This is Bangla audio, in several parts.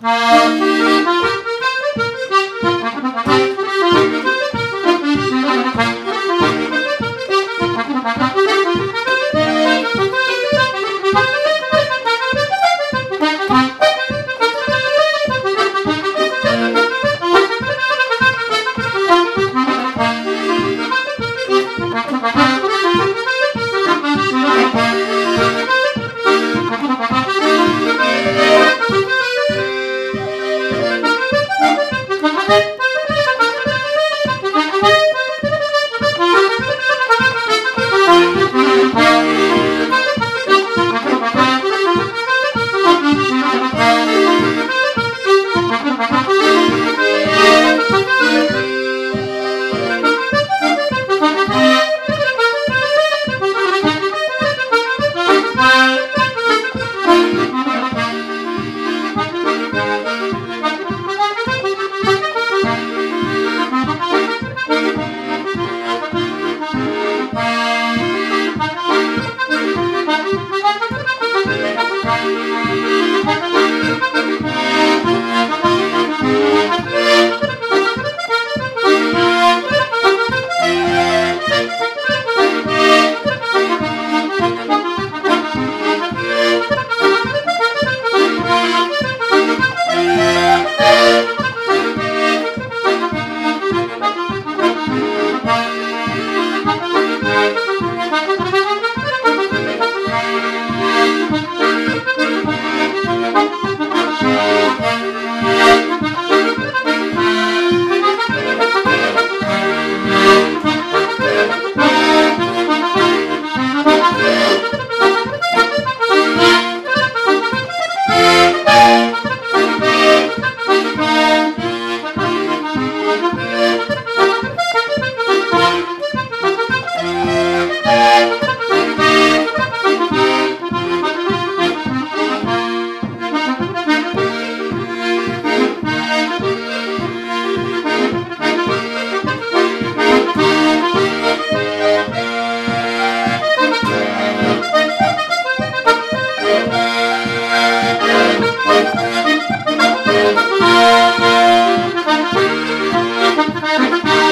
Música Thank you.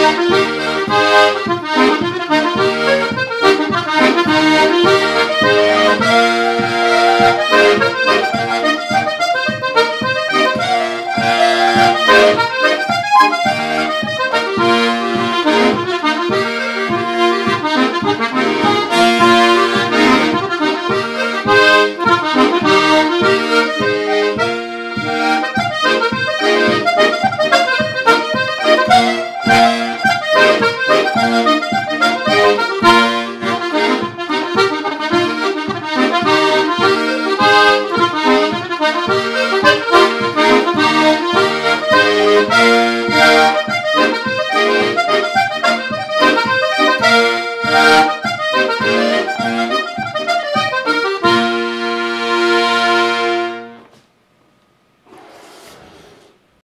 Thank you.